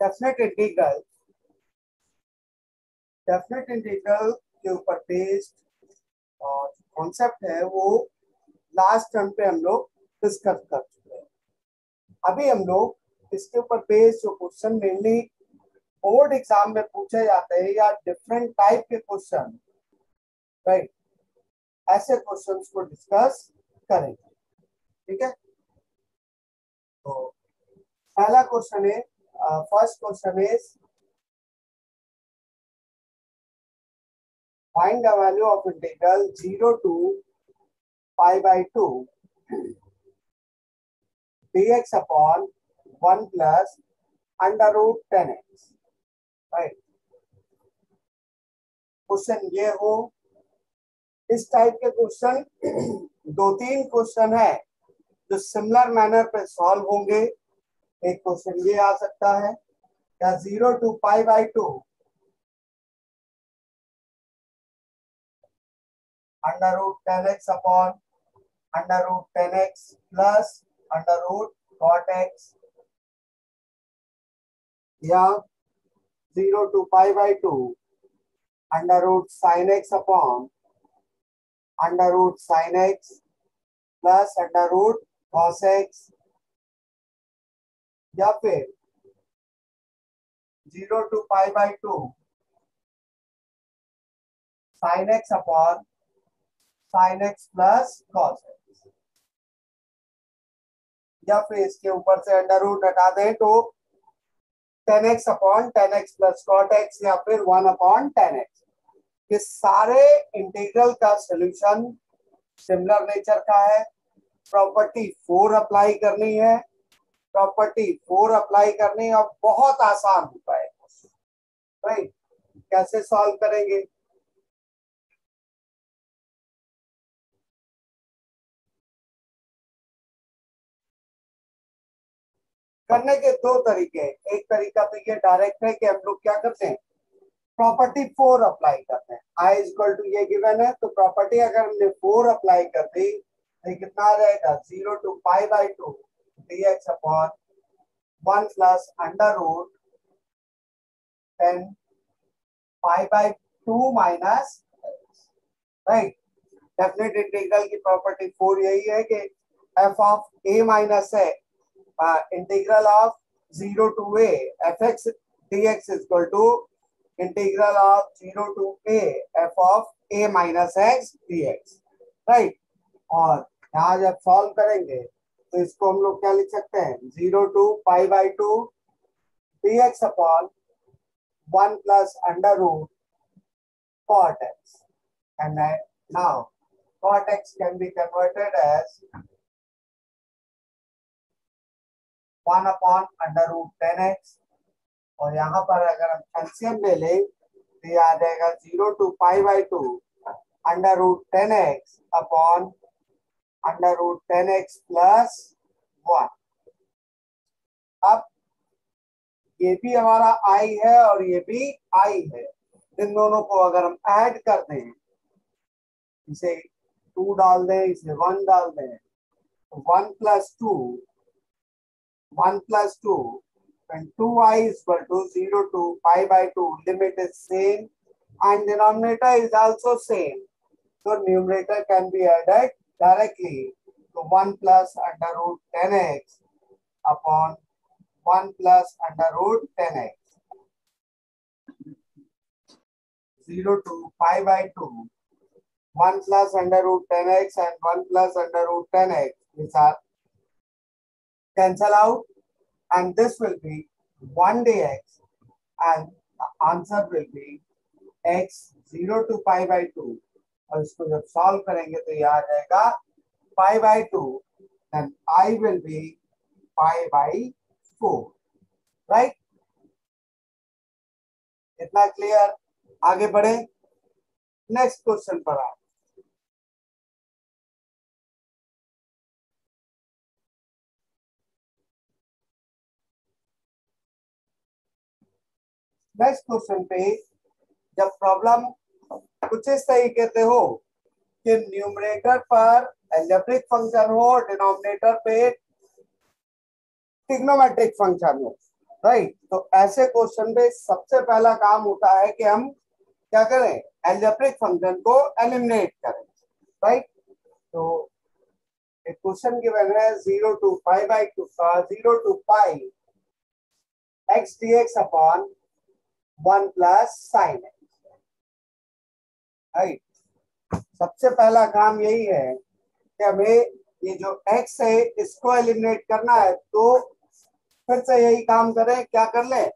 Definite integral definite integral के ऊपर based और कॉन्सेप्ट है, वो लास्ट टर्म पे हम लोग डिस्कस कर चुके हैं। अभी हम लोग इसके ऊपर बेस्ड जो क्वेश्चन मेनली बोर्ड एग्ज़ाम में पूछे जाते हैं या डिफरेंट टाइप के क्वेश्चन राइट ऐसे क्वेश्चंस को डिस्कस करेंगे, ठीक है? तो पहला क्वेश्चन है first question is find the value of integral 0 to pi by 2 dx upon 1 plus under root 10x right question ये हो इस टाइप के क्वेश्चन दो तीन क्वेश्चन है जो सिमिलर मैनर पे सॉल्व होंगे एक क्वेश्चन ये आ सकता है, क्या zero to pi by two under root tan x upon under root tan x plus under root cot x, या zero to pi by two under root sin x upon under root sin x plus under root cos x या फिर 0 to pi by 2 sin x upon sin x plus cos x. या फिर इसके ऊपर से under root हटा दें तो tan x upon tan x plus cot x या फिर वन अपॉन टेन एक्स। ये सारे इंटीग्रल का सोल्यूशन सिमिलर नेचर का है। प्रॉपर्टी फोर अप्लाई करनी है। प्रॉपर्टी फोर अप्लाई करने और बहुत आसान है राइट कैसे सॉल्व करेंगे? करने के दो तरीके एक तरीका तो ये डायरेक्ट है कि हम लोग क्या करते हैं? प्रॉपर्टी फोर अप्लाई करते हैं। आई इक्वल टू ये गिवन है तो प्रॉपर्टी अगर हमने फोर अप्लाई कर दी तो कितना रहेगा zero to five by two d x upon one plus under root tan five by two minus definite integral की प्रॉपर्टी फोर यही है कि एफ़ ऑफ़ ए माइनस है uh, integral of 0 to a fx dx is equal to integral of 0 to a f of a minus x dx right? और यहाँ जब solve करेंगे तो इसको हम लोग क्या लिख सकते हैं? Zero to pi by two d x upon one plus under root cot x and now cot x can be converted as one upon under root tan x और यहाँ पर अगर हम एलसीएम ले लें तो ये आ जाएगा zero to five by two under root tan x upon under root tan x plus one अब ये भी हमारा आई है और ये भी आई है। इन दोनों को अगर हम ऐड कर दें, इसे टू डाल दें, इसे वन डाल दें one plus two one plus two and two I equal to zero to five by two limit is same and denominator is also same so numerator can be added directly to 1 plus under root 10x upon 1 plus under root 10x 0 to pi by 2 1 plus under root 10x and 1 plus under root 10x these are cancel out. And this will be 1 dx and the answer will be x 0 to pi by 2 और इसको जब solve करेंगे तो यह आ जाएगा pi by 2 then i will be pi by 4 right? इतना clear आगे बढ़े। नेक्स्ट क्वेश्चन पर आप नेक्स्ट क्वेश्चन पे जब प्रॉब्लम कुछ इस तरीके से हो कि न्यूमरेटर पर एल्जेब्रिक फ़ंक्शन हो डिनोमिनेटर पे ट्रिग्नोमेट्रिक फ़ंक्शन हो राइट तो ऐसे क्वेश्चन में सबसे पहला काम होता है कि हम क्या करें? एल्जेब्रिक फ़ंक्शन को एलिमिनेट करें राइट तो एक क्वेश्चन गिवन है zero to five by two zero to five x d x upon one plus sin x right सबसे पहला काम यही है कि हमें ये जो x है, इसको एलिमिनेट करना है तो फिर से यही काम करें, क्या कर लें?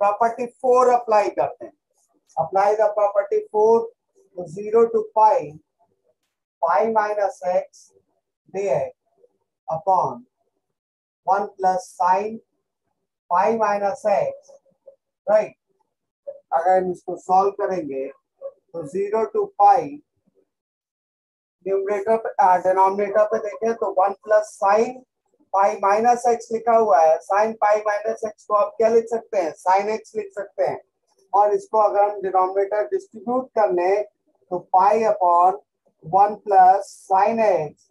प्रॉपर्टी फोर अप्लाई करते हैं apply the property four zero to pi pi minus x d x upon one plus sin pi minus x right अगर हम इसको सॉल्व करेंगे तो zero to pi numerator denominator पे देखें तो one plus sin pi minus x लिखा हुआ है। साइन पाई माइनस एक्स को आप क्या लिख सकते हैं? साइन एक्स लिख सकते हैं। और इसको अगर हम डिनोमिनेटर डिस्ट्रीब्यूट कर ले तो pi upon one plus sin x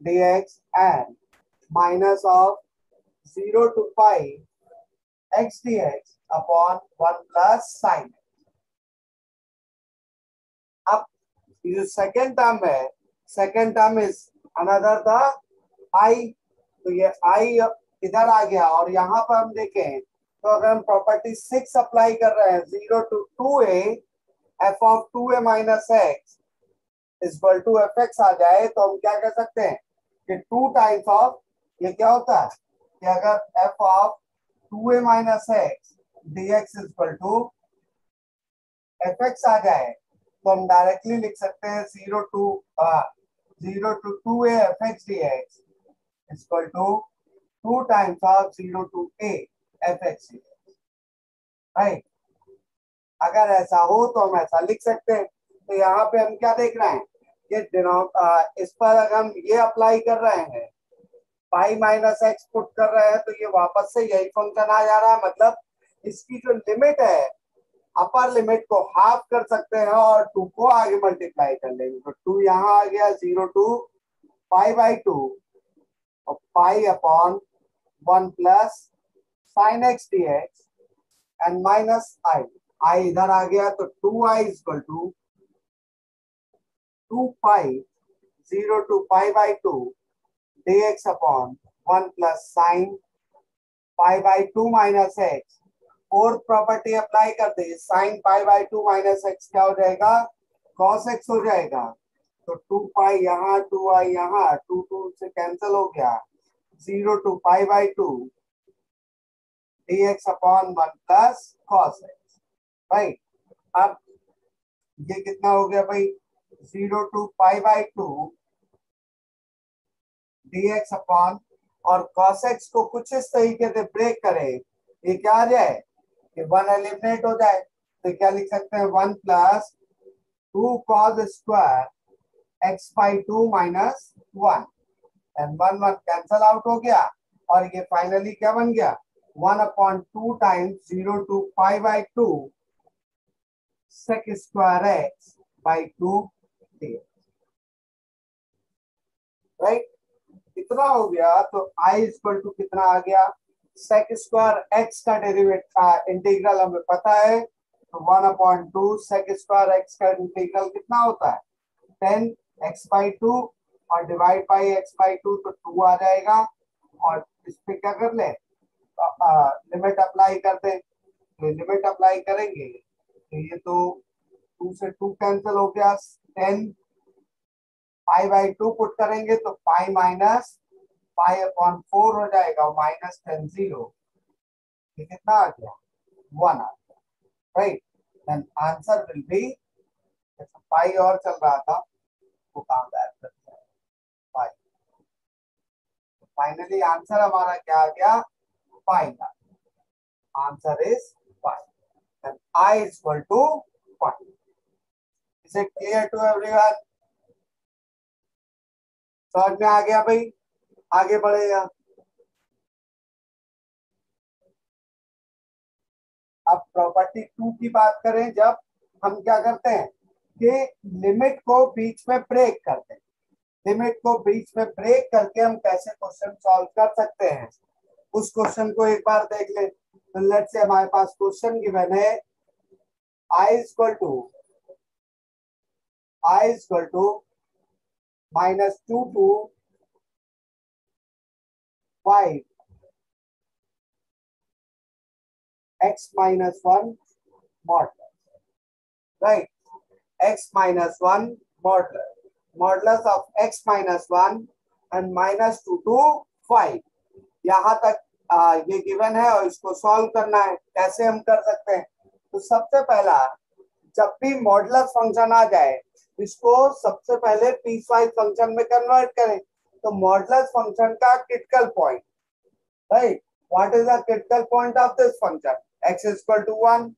d x and minus of zero to pi x d x upon one plus sin अब ये सेकेंड टर्म है। Second term is another the I तो ये आई इधर आ गया और यहाँ पर हम देखें तो अगर हम प्रॉपर्टी सिक्स अप्लाई कर रहे हैं zero to two a f of two a minus x equal to f x आ जाए तो हम क्या कर सकते हैं? कि टू टाइम्स ऑफ़ ये क्या होता है? कि अगर f of two a minus x d x equal to f x आ जाए तो हम डायरेक्टली लिख सकते हैं zero to zero to two f x d x equal to 2 times of 0 to a fx right अगर ऐसा हो तो हम ऐसा लिख सकते हैं। तो यहाँ पे हम क्या देख रहे हैं? ये इस पर अगर हम ये अप्लाई कर रहे हैं पाई माइनस एक्स पुट कर रहे हैं तो ये वापस से यही फ़ंक्शन आ जा रहा है। मतलब इसकी जो लिमिट है अपर लिमिट को हाफ़ कर सकते हैं और टू को आगे मल्टीप्लाई कर लेंगे। तो टू यहाँ आ गया zero to pi by two और pi upon one plus sin x d x and minus I I इधर आ गया तो two I equal to two pi zero to pi by two d x upon one plus sin pi by two minus x fourth property apply कर दे। Sin pi by two minus x क्या हो जाएगा? Cos x हो जाएगा। तो to पाई यहाँ to आई यहाँ to to से कैंसिल हो गया। Zero to pi by two d x upon one plus cos x right अब ये कितना हो गया भाई? Zero to pi by two d x upon और कॉस एक्स को कुछ इस तरीके से ब्रेक करें। ये क्या आ जाए? कि वन एलिमिनेट हो जाए तो क्या लिख सकते हैं? One plus two cos square x by two minus one and one one cancel out हो गया, और ये फाइनली क्या बन गया? One upon two times zero to five by two square x by two right इतना हो गया तो आई इक्वल टू कितना आ गया? सेक स्क्वायर एक्स का डेरिवेट का इंटीग्रल हमें पता है तो one upon two sec square x का इंटीग्रल कितना होता है? टेन एक्स बाई टू और divide by x by two तो टू आ जाएगा। और इस पे क्या कर ले? लिमिट अप्लाई कर दे। तो लिमिट अप्लाई करेंगे तो ये तो टू से टू कैंसिल हो गया। Tan pi by two put करेंगे तो pi minus pi upon four हो जाएगा माइनस टेन ज़ीरो कितना आ गया? वन आ गया right then answer will be pi और चल रहा था, वो काम गायब कर फाइनली आंसर हमारा क्या आ गया? पाई का answer is pi and I is equal to pi is it clear to everyone समझ में आ गया भाई। आगे बढ़ेगा अब प्रॉपर्टी टू की बात करें, जब हम क्या करते हैं कि लिमिट को बीच में ब्रेक करते हैं। लिमिट को बीच में ब्रेक करके हम कैसे क्वेश्चन सॉल्व कर सकते हैं? उस क्वेश्चन को एक बार देख ले। लेट्स से हमारे पास क्वेश्चन गिवन है। I is equal to, i is equal to minus 2 to 5 x minus 1 modulus right. X minus 1 modulus modulus of x minus 1 and minus 2 to 5 यहाँ तक आ, ये गिवन है और इसको सॉल्व करना है। कैसे हम कर सकते हैं? तो सबसे पहला जब भी मॉडलस फ़ंक्शन आ जाए इसको सबसे पहले पीस वाइज फ़ंक्शन में कन्वर्ट करें। तो मॉडलस फ़ंक्शन का critical point right what is the critical point of this function x is equal to one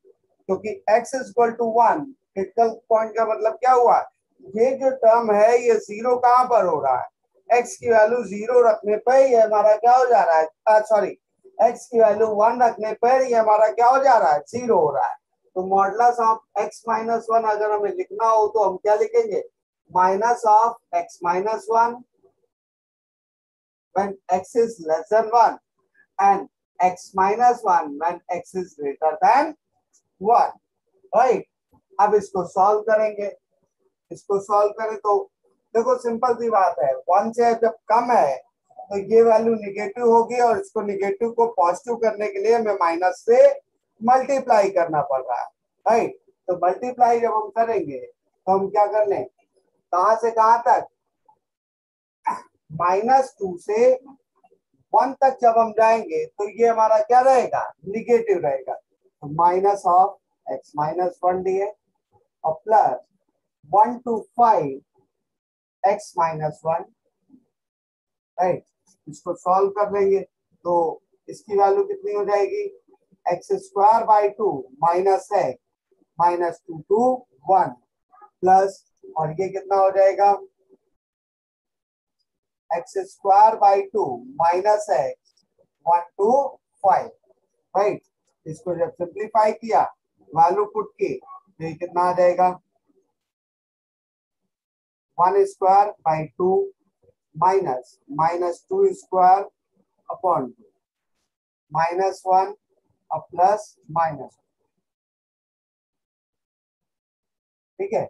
क्योंकि x is equal to one critical point का मतलब क्या हुआ? ये जो टर्म है, ये ज़ीरो कहाँ पर हो रहा है? X की वैल्यू ज़ीरो रखने पर ये हमारा क्या हो जा रहा है? सॉरी x की वैल्यू वन रखने पर ये हमारा क्या हो जा रहा है? ज़ीरो हो रहा है। तो modulus of x minus one अगर हमें लिखना हो तो हम क्या लिखेंगे? Minus of x minus one when x is less than 1 and x minus 1 when x is greater than 1 right? अब इसको सॉल्व करेंगे। इसको सॉल्व करें तो देखो सिंपल सी बात है। वन से जब कम है तो ये वैल्यू निगेटिव होगी और इसको निगेटिव को पॉजिटिव करने के लिए हमें माइनस से मल्टीप्लाई करना पड़ रहा है राइट तो मल्टीप्लाई जब हम करेंगे तो हम क्या कर लें कहा से कहाँ तक? माइनस टू से वन तक जब हम जाएँगे तो ये हमारा क्या रहेगा? निगेटिव रहेगा। तो minus of x minus one d और plus one to five x minus one right इसको सॉल्व कर लेंगे तो इसकी वैल्यू कितनी हो जाएगी? X square by two minus x minus two to one plus और ये कितना हो जाएगा? X square by two minus x one to five, right? इसको जब सिंप्लीफाई किया, वैल्यू पुट की तो ये कितना आ जाएगा? One square by two minus minus two square upon two, minus one plus minus ठीक है?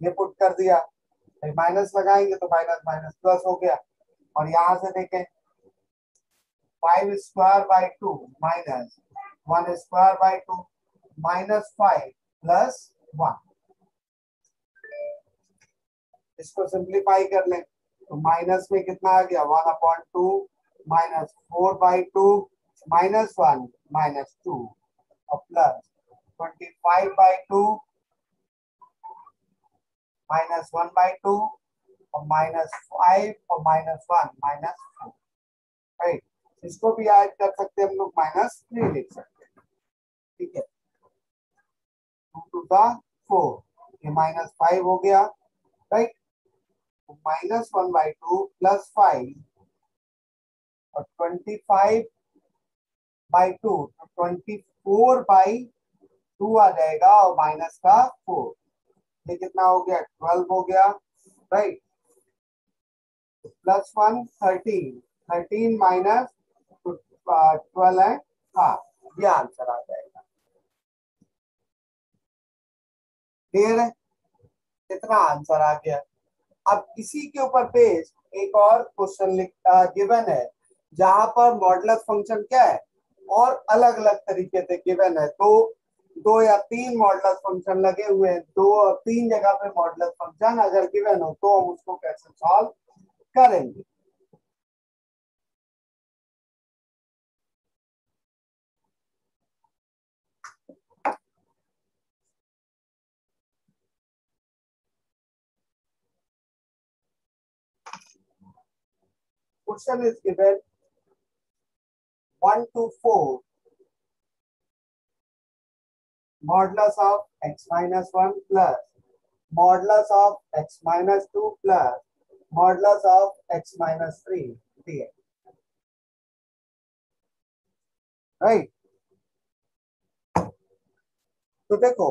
ये पुट कर दिया। माइनस लगाएँगे तो माइनस माइनस प्लस हो गया। और यहाँ से देखें five square by two minus one square by two minus five plus one इसको सिंप्लीफाई कर लें। तो माइनस में कितना आ गया? One upon two minus four by two minus one minus two और plus twenty five by two minus one by two और माइनस फाइव और minus one minus four right इसको भी ऐड कर सकते हम लोग माइनस थ्री लिख सकते हैं, ठीक है? टू टू द फोर ये माइनस फाइव हो गया right minus one by two plus five और ट्वेंटी फाइव बाई टू तो ट्वेंटी फोर बाई टू आ जाएगा और माइनस का फोर ये कितना हो गया? ट्वेल्व हो गया right plus one thirteen thirteen minus twelve है हाँ ये आंसर आ जाएगा. क्लियर है? आंसर आ गया? अब इसी के ऊपर पेज एक और क्वेश्चन गिवन है। जहाँ पर मॉडलस फ़ंक्शन क्या है? और अलग अलग तरीके से गिवन है। तो दो या तीन मॉडलस फ़ंक्शन लगे हुए हैं। दो और तीन जगह पे मॉडलस फ़ंक्शन अगर गिवन हो तो हम उसको कैसे सॉल्व करेंगे। Question is given one to four. Modulus of x minus one plus. Modulus of x minus two plus. Modulus of x minus 3 dx. Right तो देखो,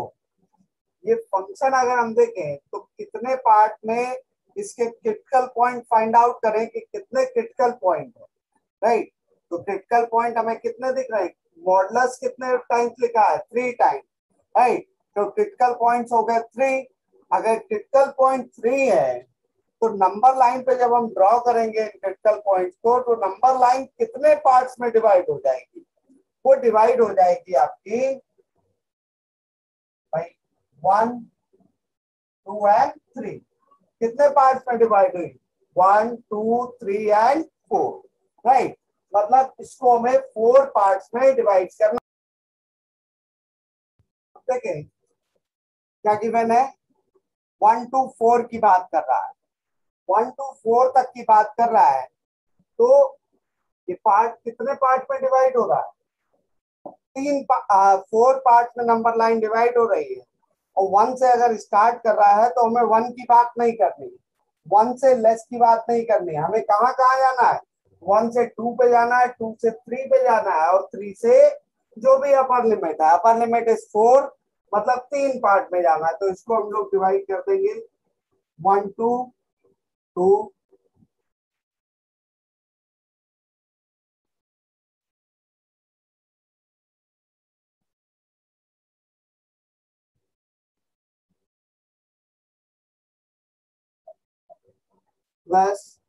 ये फ़ंक्शन अगर हम देखें तो कितने पार्ट में इसके क्रिटिकल पॉइंट फाइंड आउट करें कि कितने क्रिटिकल पॉइंट है? राइट तो क्रिटिकल पॉइंट हमें कितने दिख रहे हैं? मॉडलस कितने टाइम्स लिखा है? थ्री टाइम राइट तो क्रिटिकल पॉइंट्स हो गए थ्री अगर क्रिटिकल पॉइंट थ्री है तो नंबर लाइन पे जब हम ड्रॉ करेंगे क्रिटिकल पॉइंट को तो नंबर लाइन कितने पार्ट्स में डिवाइड हो जाएगी? वो डिवाइड हो जाएगी आपकी, भाई वन टू एंड थ्री कितने पार्ट्स में डिवाइड हुई? One two three and four right मतलब इसको हमें फोर पार्ट्स में डिवाइड करना देखें क्या गिवन है वन टू फोर की बात कर रहा है। वन टू फोर तक की बात कर रहा है तो ये पार्ट कितने पार्ट में डिवाइड हो रहा है? तीन फोर पार्ट में नंबर लाइन डिवाइड हो रही है। और वन से अगर स्टार्ट कर रहा है तो हमें वन की बात नहीं करनी वन से लेस की बात नहीं करनी हमें कहाँ कहाँ जाना है? वन से टू पे जाना है टू से थ्री पे जाना है, और थ्री से जो भी अपर लिमिट है। अपर लिमिट इज़ फोर मतलब तीन पार्ट में जाना है। तो इसको हम लोग डिवाइड कर देंगे। One to two plus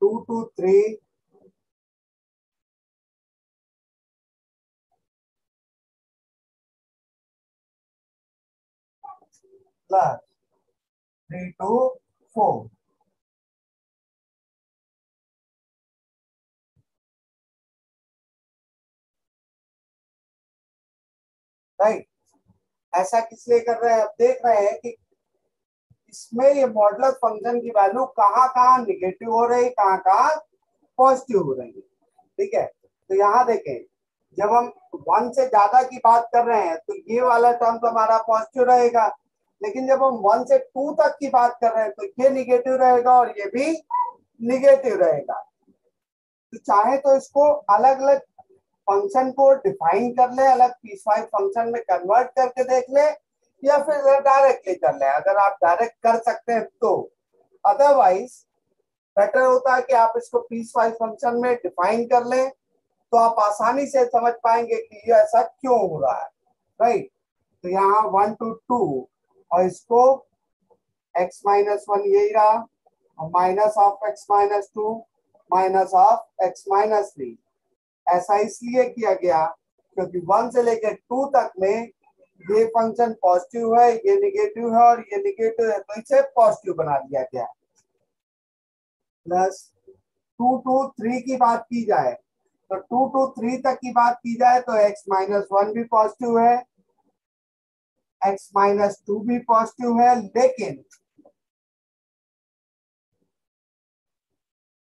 2 to 3 plus 3 to 4. Right? ऐसा किस लिए कर रहे हैं? अब देख रहे हैं कि इसमें ये मॉडलर फ़ंक्शन की वैल्यू कहाँ कहाँ निगेटिव हो रही, कहाँ कहाँ पॉजिटिव हो रही है। ठीक है? तो यहाँ देखें, जब हम वन से ज़्यादा की बात कर रहे हैं तो ये वाला टर्म तो हमारा पॉजिटिव रहेगा। लेकिन जब हम वन से टू तक की बात कर रहे हैं तो ये निगेटिव रहेगा और ये भी निगेटिव रहेगा। तो चाहे तो इसको अलग अलग फ़ंक्शन को डिफाइन कर ले, अलग पीसवाइज फ़ंक्शन में कन्वर्ट करके देख ले, या फिर डायरेक्टली कर ले। अगर आप डायरेक्ट कर सकते हैं तो। अदरवाइज़ बेटर होता है कि आप इसको पीस वाइज फ़ंक्शन में डिफाइन कर लें तो आप आसानी से समझ पाएँगे कि ये ऐसा क्यों हो रहा है। राइट तो यहाँ वन टू टू और इसको x माइनस वन यही रहा। Minus of x minus two minus of x minus three ऐसा इसलिए किया गया क्योंकि वन से लेकर टू तक में ये फ़ंक्शन पॉजिटिव है, ये निगेटिव है और ये निगेटिव है तो इसे पॉजिटिव बना दिया गया प्लस टू टू थ्री की बात की जाए तो टू टू थ्री तक की बात की जाए तो x माइनस वन भी पॉजिटिव है, x माइनस टू भी पॉजिटिव है, लेकिन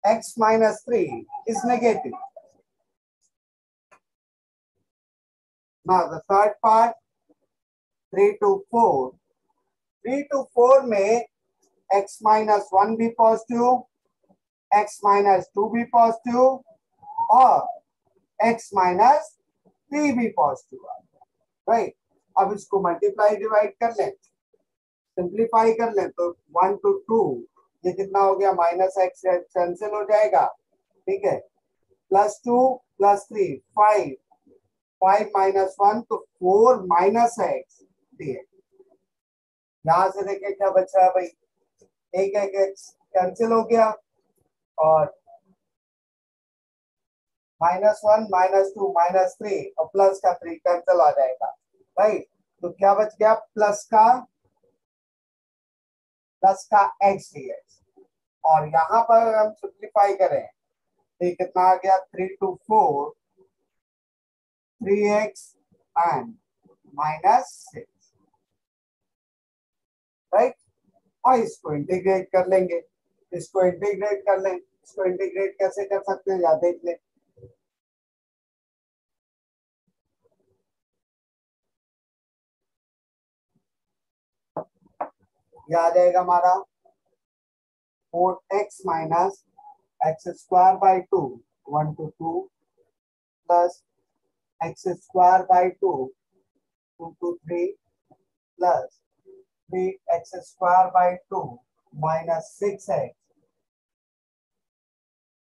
x minus three is negative now, the third part three to four three to four में एक्स माइनस वन भी पॉजिटिव एक्स माइनस टू भी पॉजिटिव और x minus three भी positive right अब इसको मल्टीप्लाई डिवाइड कर लें। सिंप्लीफाई कर लें तो वन टू टू ये कितना हो गया? माइनस एक्स कैंसिल हो जाएगा। ठीक है? Plus two plus three five five minus one तो फोर माइनस एक्स यहाँ से देखें क्या बचा है भाई? एक एक एक्स कैंसिल हो गया और minus one minus two minus three और प्लस का थ्री कैंसिल आ जाएगा। राइट तो क्या बच गया? प्लस का प्लस का एक्स डी एक्स और यहाँ पर हम सिंप्लीफाई करें। तो कितना आ गया? Three to four three x and minus six right और इसको इंटीग्रेट कर लेंगे। इसको इंटीग्रेट कर लें। इसको इंटीग्रेट कैसे कर सकते हैं? या देख लें। यह आ जाएगा हमारा? Four x minus x square by two one to two plus x square by two two to three plus three x square by two minus six x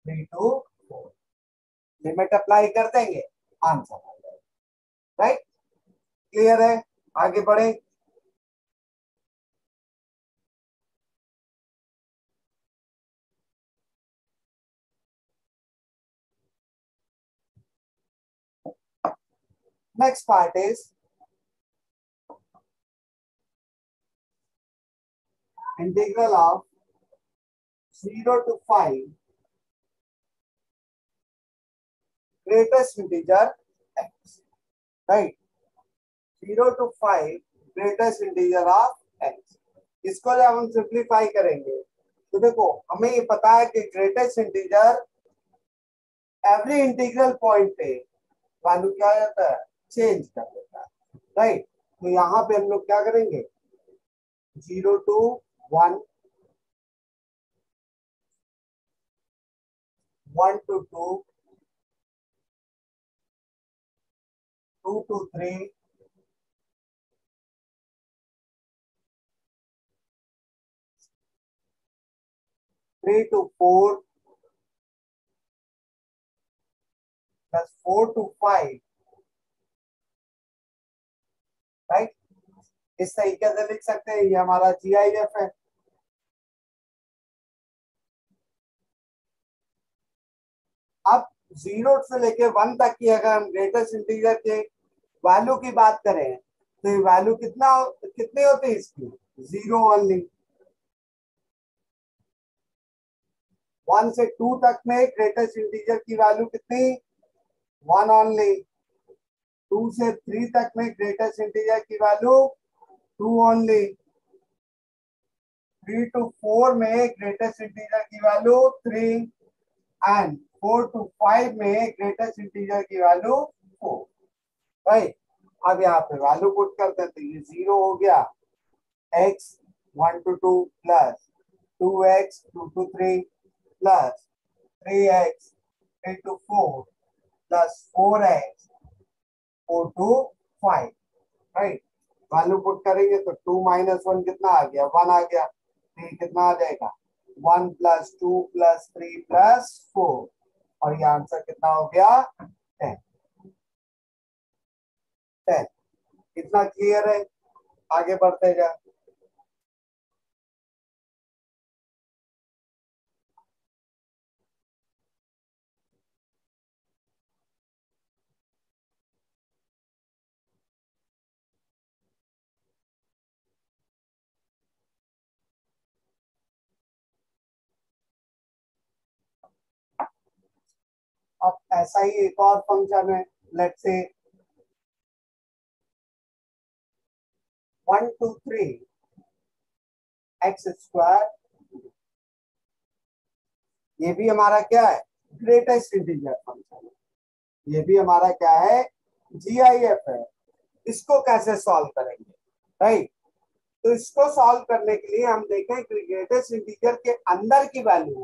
three to four limit apply कर देंगे। Answer आ जाएगा। Right clear है? आगे बढ़े। Next part is integral of 0 to 5 greatest integer x right 0 to 5 greatest integer of x इसको जब हम simplify करेंगे तो देखो हमें ये पता है कि greatest integer every integral point पे वैल्यू क्या हो जाता है चेंज कर देता है। राइट तो यहाँ पे हम लोग क्या करेंगे? Zero to one one to two two to three three to four plus four to five right इस तरीके से लिख सकते हैं, ये हमारा जी आई एफ़ है। अब ज़ीरो से लेके वन तक की अगर हम ग्रेटेस्ट इंटीजर के वैल्यू की बात करें तो ये वैल्यू कितना कितनी होती है इसकी? ज़ीरो ओनली वन से टू तक में ग्रेटेस्ट इंटीजर की वैल्यू कितनी? वन ओनली टू से थ्री तक में ग्रेटेस्ट इंटीजर की value two only three to four में ग्रेटेस्ट इंटीजर की value three and four to five में ग्रेटेस्ट इंटीजर की वैल्यू फोर राइट अब यहाँ पे वैल्यू पुट करते हैं तो ये ज़ीरो हो गया. X one to two plus two x two to three plus three x three to four plus four x four to five right value put करेंगे तो टू माइनस वन कितना आ गया? वन आ गया थ्री कितना आ जाएगा? One plus two plus three plus four, और ये आंसर कितना हो गया? टेन। टेन। कितना क्लियर है? आगे बढ़ते जा अब ऐसा ही एक और फ़ंक्शन है let's say one to three x square ये भी हमारा क्या है? ग्रेटेस्ट इंटीजर फ़ंक्शन है। ये भी हमारा क्या है? जीआईएफ है। इसको कैसे सॉल्व करेंगे? राइट तो इसको सॉल्व करने के लिए हम देखें ग्रेटेस्ट इंटीजर के अंदर की वैल्यू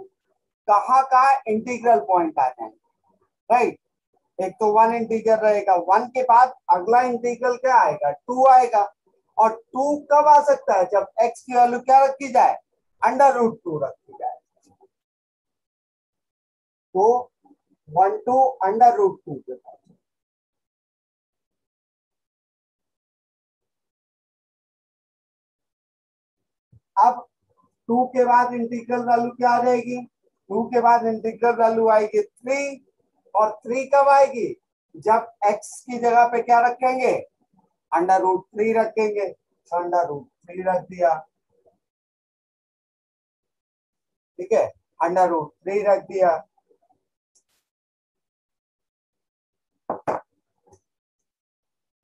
कहाँ का इंटीग्रल पॉइंट आ जाएँगे। राइट? एक तो वन इंटीजर रहेगा। वन के बाद अगला इंटीग्रल क्या आएगा? टू आएगा। और टू कब आ सकता है? जब एक्स की वैल्यू क्या रखी जाए? अंडर रूट टू रखी जाए। तो one to under root two के पास अब टू के बाद इंटीग्रल वैल्यू क्या आ जाएगी? टू के बाद इंटीग्रल वैल्यू आएगी थ्री और थ्री कब आएगी? जब एक्स की जगह पे क्या रखेंगे? अंडर रूट थ्री रखेंगे। अंडर रूट थ्री रख दिया। ठीक है? अंडर रूट थ्री रख दिया।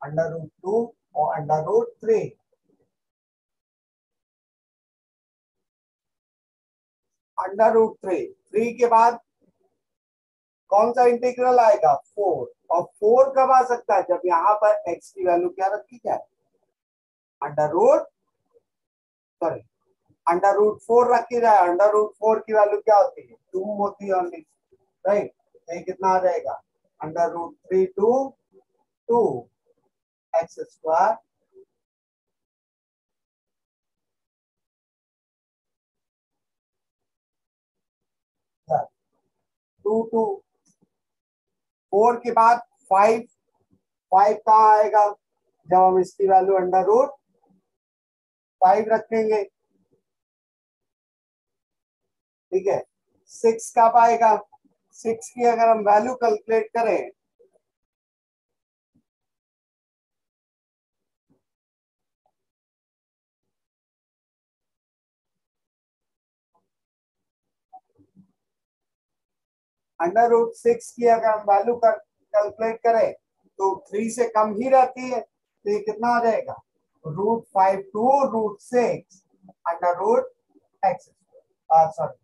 अंडर रूट टू और under root three under root three three के बाद कौन सा इंटीग्रल आएगा? फोर। और फोर कब आ सकता है? जब यहाँ पर एक्स की वैल्यू क्या रखी जाए? Under root sorry under root four रखी जाए। अंडर रूट फोर की वैल्यू क्या होती है? टू होती है ओनली राइट ये कितना आ जाएगा? Under root three to two x square two to four के बाद फाइव फाइव कहा आएगा? जब हम इसकी वैल्यू अंडर रूट फाइव रखेंगे। ठीक है? सिक्स कब आएगा? सिक्स की अगर हम वैल्यू कैलकुलेट करें अंडर रूट सिक्स की अगर हम वैल्यू कर कैलकुलेट करें तो थ्री से कम ही रहती है तो ये कितना आ जाएगा? Root five to root six under root x sorry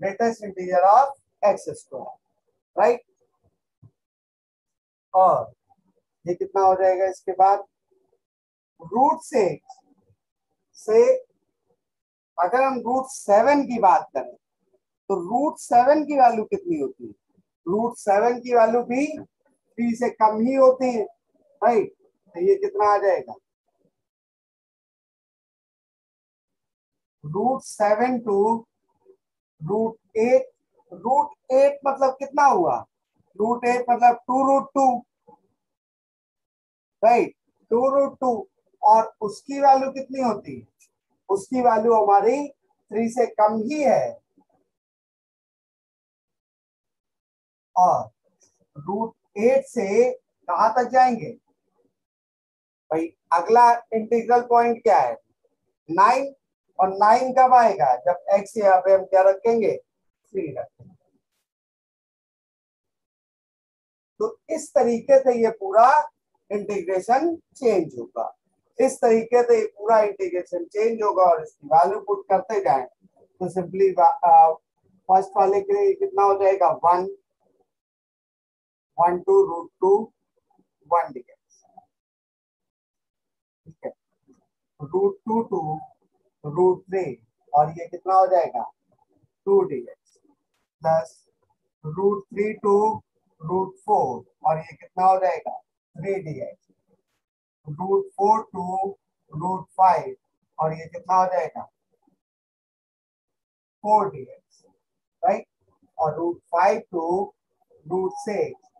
greatest integer of x square right और ये कितना हो जाएगा इसके बाद? रूट सिक्स से, अगर हम रूट सेवन की बात करें तो रूट सेवन की वैल्यू कितनी होती है? रूट सेवन की वैल्यू भी थ्री से कम ही होती है राइट तो ये कितना आ जाएगा? Root seven to root eight root eight मतलब कितना हुआ? रूट एट मतलब two root two right two root two और उसकी वैल्यू कितनी होती है? उसकी वैल्यू हमारी थ्री से कम ही है। और रूट एट से कहा तक जाएँगे? भाई, अगला इंटीग्रल पॉइंट क्या है? नाइन और नाइन कब आएगा? जब एक्स यहाँ पे हम क्या रखेंगे? थ्री रखेंगे। तो इस तरीके से ये पूरा इंटीग्रेशन चेंज होगा। इस तरीके से ये पूरा इंटीग्रेशन चेंज होगा और इसकी वैल्यू पुट करते जाएँ। तो सिंपली फ़र्स्ट वाले के लिए कितना हो जाएगा? One one to root two one d ठीक है? Root two to root three, और ये कितना हो जाएगा? Two d x plus root three to root four, और ये कितना हो जाएगा? Three d x root four to root five, और ये कितना हो जाएगा? Four d x right? और root five to root six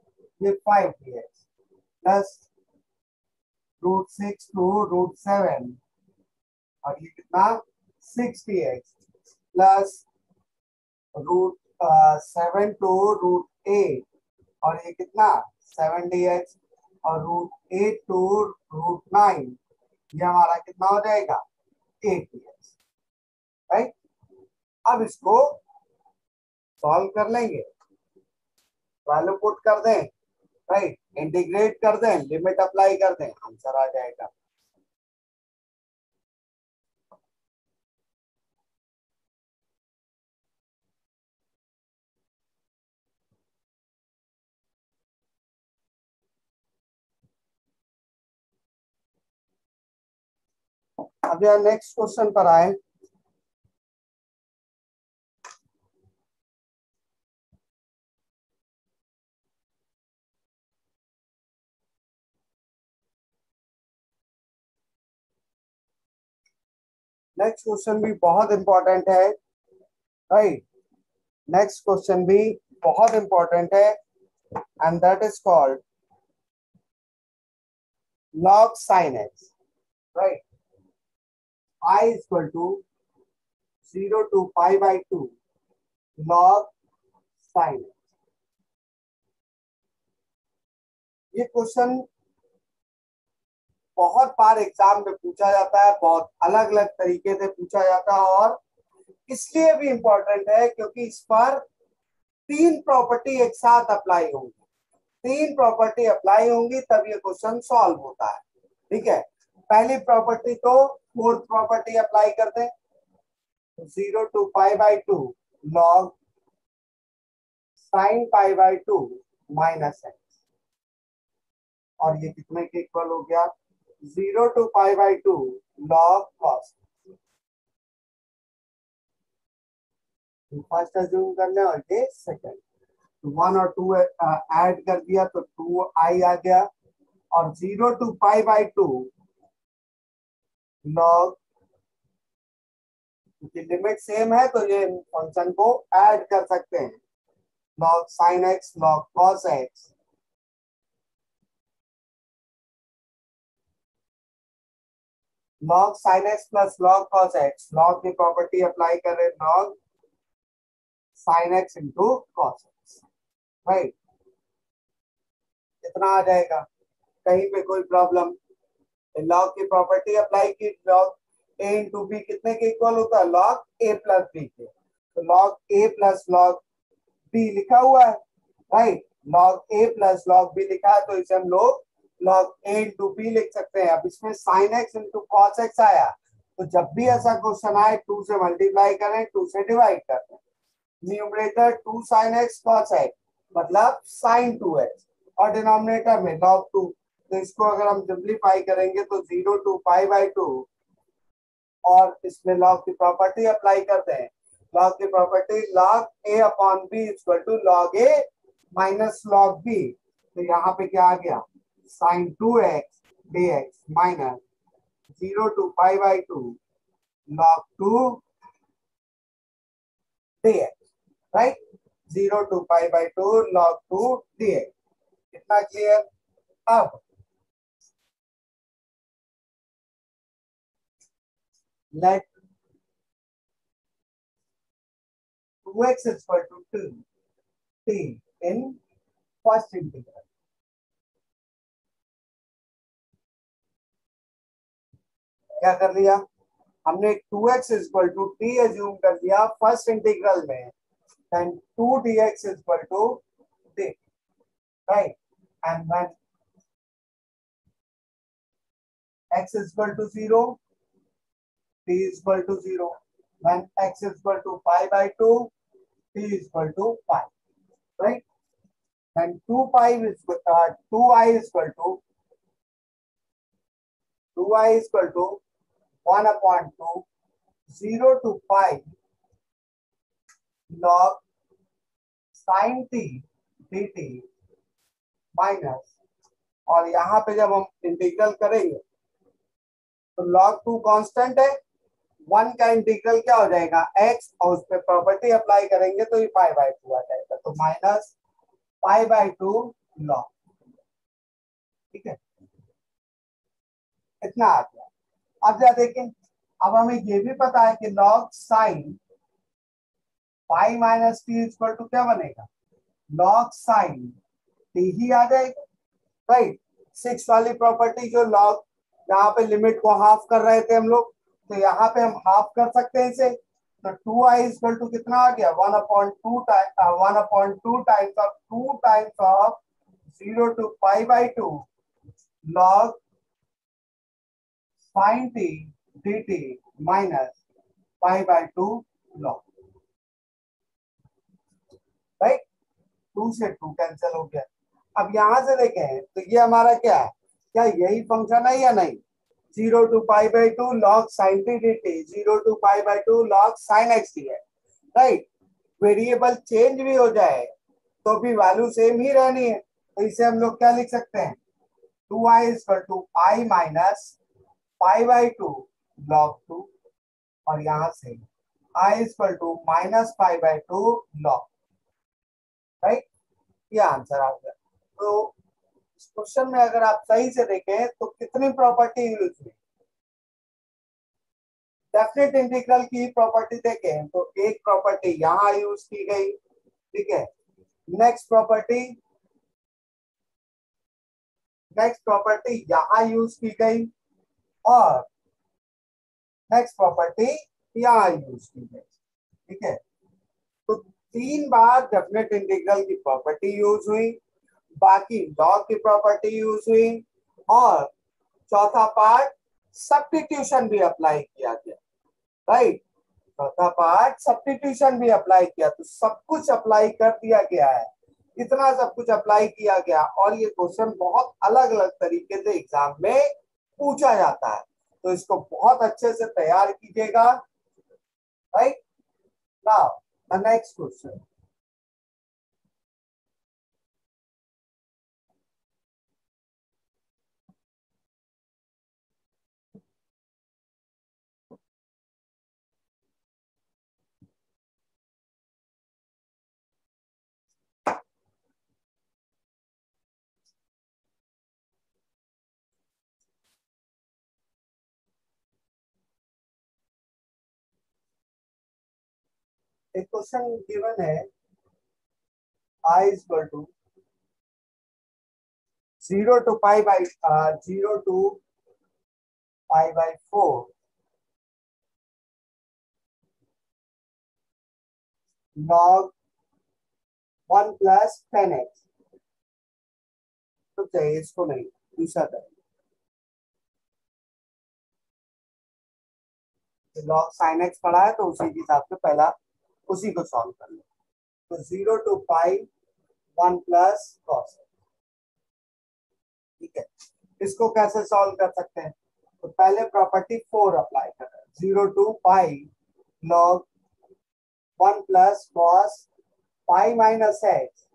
ये five d x plus root six to root seven और ये कितना? Six d x plus root seven to root eight और ये कितना? सेवन डी एक्स और root eight to root nine ये हमारा कितना हो जाएगा? एट डी एक्स राइट अब इसको सॉल्व कर लेंगे. वैल्यू पुट कर दें. राइट इंटीग्रेट कर दें लिमिट अप्लाई कर दें आंसर आ जाएगा। अब यार नेक्स्ट क्वेश्चन पर आए। नेक्स्ट क्वेश्चन भी बहुत इंपॉर्टेंट है राइट नेक्स्ट क्वेश्चन भी बहुत इंपॉर्टेंट है and that is called log sin x, right? I is equal to 0 to pi by 2 log sin x. ये क्वेश्चन बहुत बार एग्ज़ाम में पूछा जाता है, बहुत अलग अलग तरीके से पूछा जाता है और इसलिए भी इंपॉर्टेंट है क्योंकि इस पर तीन प्रॉपर्टी एक साथ अप्लाई होंगी। तीन प्रॉपर्टी अप्लाई होंगी तब ये क्वेश्चन सॉल्व होता है। ठीक है? पहली प्रॉपर्टी तो फोर्थ प्रॉपर्टी अप्लाई कर दें। Zero to pi by two log sin pi by two minus x और ये कितने के इक्वल हो गया? Zero to pi by two log cos first assume करना और ये सेकंड वन और टू ऐड कर दिया तो टू आई आ गया। और zero to pi by two log क्योंकि लिमिट सेम है तो ये फ़ंक्शन को ऐड कर सकते हैं। Log sin x log cos x log sin x plus log cos x. Log की प्रॉपर्टी अप्लाई कर रहे log sin x into cos x. Right इतना आ जाएगा। कहीं पे कोई प्रॉब्लम लॉग की प्रॉपर्टी अप्लाई की। लॉग ए इंटू बी कितने के इक्वल होता है? लॉग ए प्लस बी के। तो log a plus log b लिखा हुआ है। Right log a plus log b लिखा है तो इसे हम लोग लॉग ए इंटू बी लिख सकते हैं। अब इसमें sin x into cos x आया। तो जब भी ऐसा क्वेश्चन आए टू से मल्टीप्लाई करें टू से डिवाइड करते हैं numerator two sin x cos x मतलब साइन टू एक्स और डिनोमिनेटर में लॉग टू तो इसको अगर हम सिंप्लीफाई करेंगे तो zero to five by two और इसमें लॉग की प्रॉपर्टी अप्लाई करते हैं। लॉग की property log a upon b equal to log a minus log b तो यहाँ पे क्या आ गया? D x minus zero to five by two log two d x right zero to five by two log two d x clear अब let 2x is equal to 2 t in first integral. क्या कर लिया? हमने two x equal to t assume कर दिया first integral में two d x equal to d right and to zero right to five is two I equal to two I equal to 1 upon 2, 0 to pi log sin t dt minus और यहाँ पे जब हम integral करेंगे तो log two constant है one का integral क्या हो जाएगा? एक्स और उस पर प्रॉपर्टी अप्लाई करेंगे तो ये पाई बाय टू आ जाएगा तो minus pi by two log ठीक है? इतना आ गया। अब क्या देखें। अब हमें ये भी पता है कि log sin pi minus t equal to क्या बनेगा? लॉग साइन टी ही आ जाएगा राइट सिक्स वाली प्रॉपर्टी जो लॉग यहाँ पे लिमिट को हाफ़ कर रहे थे हम लोग तो यहाँ पे हम हाफ़ कर सकते हैं इसे। तो टू आई इक्वल टू कितना आ गया? One upon two time one upon two times of two times of zero to five by two log sin t d t minus five by two log right two से two cancel हो गया। अब यहाँ से देखें तो ये हमारा क्या है? क्या यही फ़ंक्शन है या नहीं? Zero to pi by two log sin t d t zero to pi by two log sin x t है। राइट वेरिएबल चेंज भी हो जाए तो भी वैल्यू सेम ही रहनी है। तो इसे हम लोग क्या लिख सकते हैं? Two I is two pi minus pi by two log two और यहाँ से I equal to minus pi by two log right ये आंसर आ गया। तो इस क्वेश्चन में अगर आप सही से देखें तो कितनी प्रॉपर्टी यूज़ हुई डेफिनेट इंटीग्रल की प्रॉपर्टी देखें तो एक प्रॉपर्टी यहाँ यूज़ की गई। ठीक है? नेक्स्ट प्रॉपर्टी नेक्स्ट प्रॉपर्टी यहाँ यूज़ की गई। और नेक्स्ट प्रॉपर्टी यहाँ यूज़ की गई ठीक है? तो तीन बार डेफिनेट इंटीग्रल की प्रॉपर्टी यूज़ हुई, बाकी लॉग की प्रॉपर्टी यूज़ हुई, और चौथा पार्ट सब्सटीट्यूशन भी अप्लाई किया गया। राइट चौथा पार्ट सब्सटीट्यूशन भी अप्लाई किया तो सब कुछ अप्लाई कर दिया गया है। इतना सब कुछ अप्लाई किया गया, और ये क्वेश्चन बहुत अलग अलग तरीके से एग्ज़ाम में पूछा जाता है। तो इसको बहुत अच्छे से तैयार कीजिएगा। Right now the next question एक क्वेश्चन गिवन है is equal to zero to pi by uh, zero to pi by four. Log one plus tan x तो चाहिए इसको नहीं दूसरा करें लॉग साइन एक्स पढ़ा है तो उसी के हिसाब से पहला उसी को सॉल्व कर लो। तो zero to five one plus cos ठीक है? इसको कैसे सॉल्व कर सकते हैं? तो पहले प्रॉपर्टी फोर अप्लाई कर रहे हैं। Zero to five log one plus cos pi minus x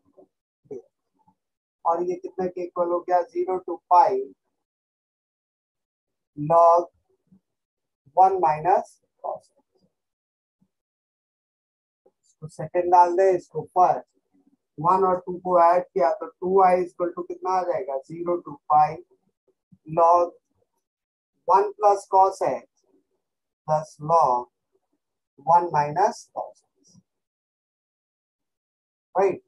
और ये कितने के इक्वल हो गया? Zero to pi log one minus cos इसको सेकेंड डाल दे, इसको फ़र्स्ट वन और टू को ऐड किया तो टू आई इक्वल टू कितना आ जाएगा? Zero to five log one plus cos x plus log one minus cos right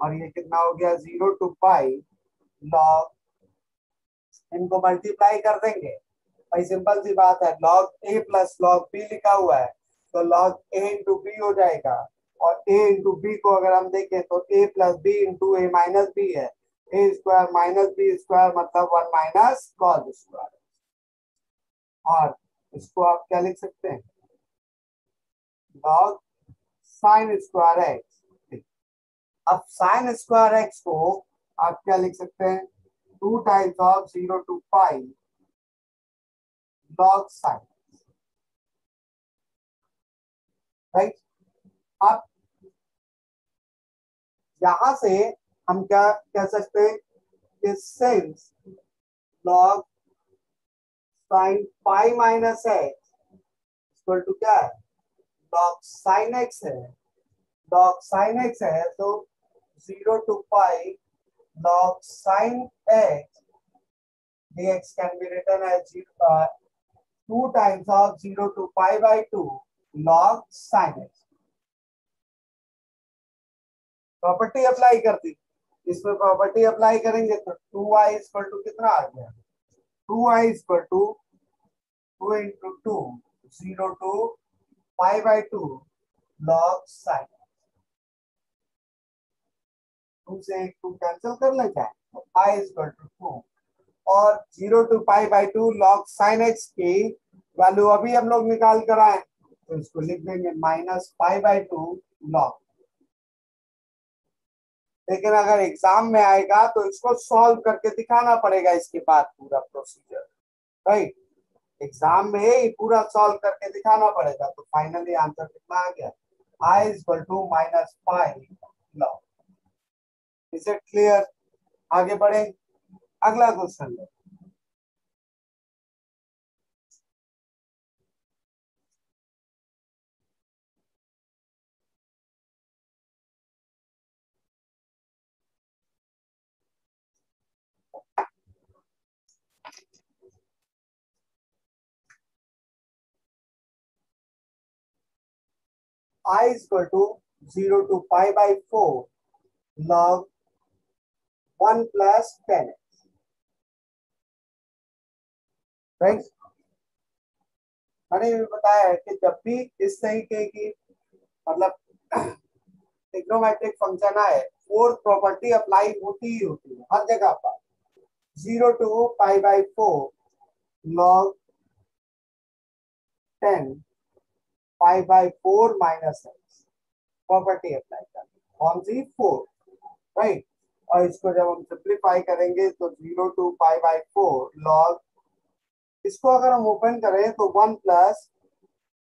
और ये कितना हो गया? ज़ीरो टू फाइव लॉग इनको मल्टीप्लाई कर देंगे। भाई सिंपल सी बात है। Log A plus log B लिखा हुआ है तो लॉग ए इंटू बी हो जाएगा। और ए इंटू बी को अगर हम देखें तो A plus B into A minus B है। A square minus B square मतलब वन माइनस कॉस स्क्वायर और इसको आप क्या लिख सकते हैं? लॉग साइन स्क्वायर एक्स अब साइन स्क्वायर एक्स को आप क्या लिख सकते हैं? Two times of zero to five log sine right अब यहाँ से हम क्या कह सकते हैं कि since log sine pi minus x equal to क्या है? लॉग साइन एक्स है। लॉग साइन एक्स है तो zero to pi log sine x dx can be written as uh, 2 times of 0 to pi by 2 log sine x. Property apply कर दी इसमें property apply करेंगे तो टू आई इक्वल टू कितना आ गया? Two I equal to two into two zero to five by two log sine two से एक टू कैंसिल कर ले जाए तो आई इक्वल टू टू और zero to pi by two log sine x की वैल्यू अभी हम लोग निकाल कर आए तो इसको लिख देंगे minus pi by two log लेकिन अगर एग्ज़ाम में आएगा तो इसको सॉल्व करके दिखाना पड़ेगा इसके बाद पूरा प्रोसीजर राइट एग्ज़ाम में ही पूरा सॉल्व करके दिखाना पड़ेगा तो फाइनली आंसर कितना आ गया? I is two minus five log is clear आगे बढ़े। अगला क्वेश्चन ले। I is equal to 0 to pi by 4 log one plus tan x right मैंने ये बताया है कि जब भी इस तरीके की मतलब ट्रिग्नोमेट्रिक फ़ंक्शन आए फोर्थ प्रॉपर्टी अप्लाई होती ही होती है, हर जगह पर। Zero to pi by four log tan pi by four minus x. Property apply कर कौन सी फोर राइट और इसको जब हम सिंप्लीफाई करेंगे तो zero to five by four log इसको अगर हम ओपन करें तो one plus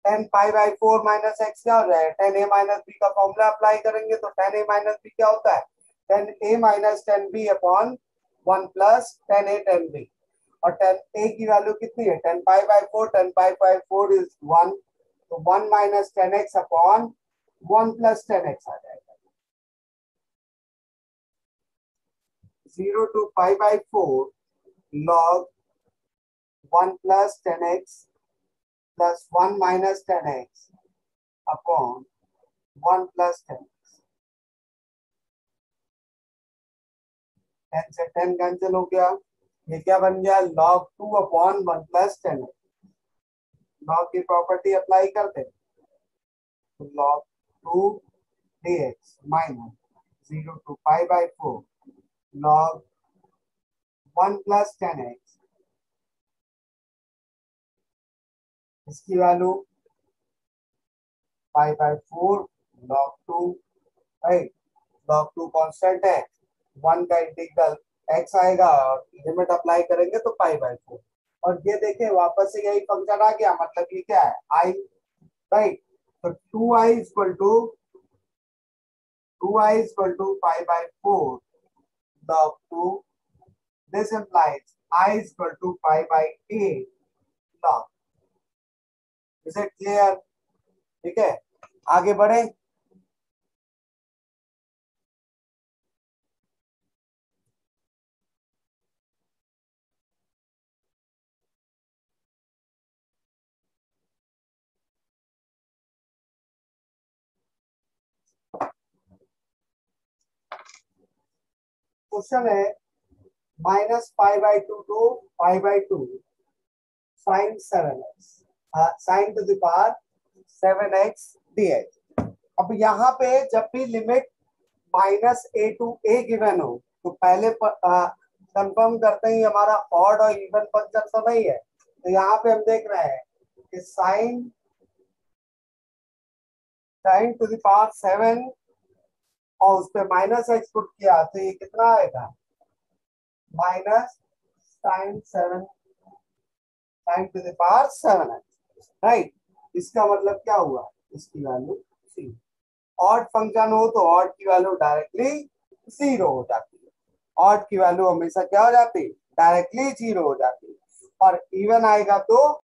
tan pi by four minus x क्या हो जाए टेन ए माइनस बी का फॉर्मूला अप्लाई करेंगे तो टेन ए माइनस बी क्या होता है? Tan A minus tan B upon one plus tan A tan B और टेन ए की वैल्यू कितनी है? Tan pi by four tan pi by four is one तो one minus tan x upon one plus tan x आ जाएगा। Zero to pi by four log one plus ten x plus one minus ten x upon one plus tan tan से ten cancel हो गया। ये क्या बन गया? Log two upon one plus tan log की property apply करते log two d x minus zero to five by four log one plus tan x इसकी value five by four log two right log two constant है one का integral x आएगा और limit apply करेंगे तो five by four और ये देखें, वापस से यही फ़ंक्शन आ गया मतलब ये क्या है? आई राइट तो two I equal to two I equal to five by four log two this implies I equal to five by eight log is it clear ठीक है? आगे बढ़े। क्वेश्चन है minus five by two to five by two sine seven x sine to power seven x d x अब यहाँ पे जब भी limit minus A to A given हो तो पहले कंफर्म करते ही हमारा ऑड और इवन फ़ंक्शन तो नहीं है। तो यहाँ पे हम देख रहे हैं कि sine sine to power seven और उस पर माइनस एक्स पुट किया तो ये कितना आएगा? Minus sine seven sine to power seven x right इसका मतलब क्या हुआ? इसकी वैल्यू सी ऑड फ़ंक्शन हो तो ऑड की वैल्यू डायरेक्टली ज़ीरो हो जाती है। ऑड की वैल्यू हमेशा क्या हो जाती? है डायरेक्टली ज़ीरो हो जाती है। और इवन आएगा तो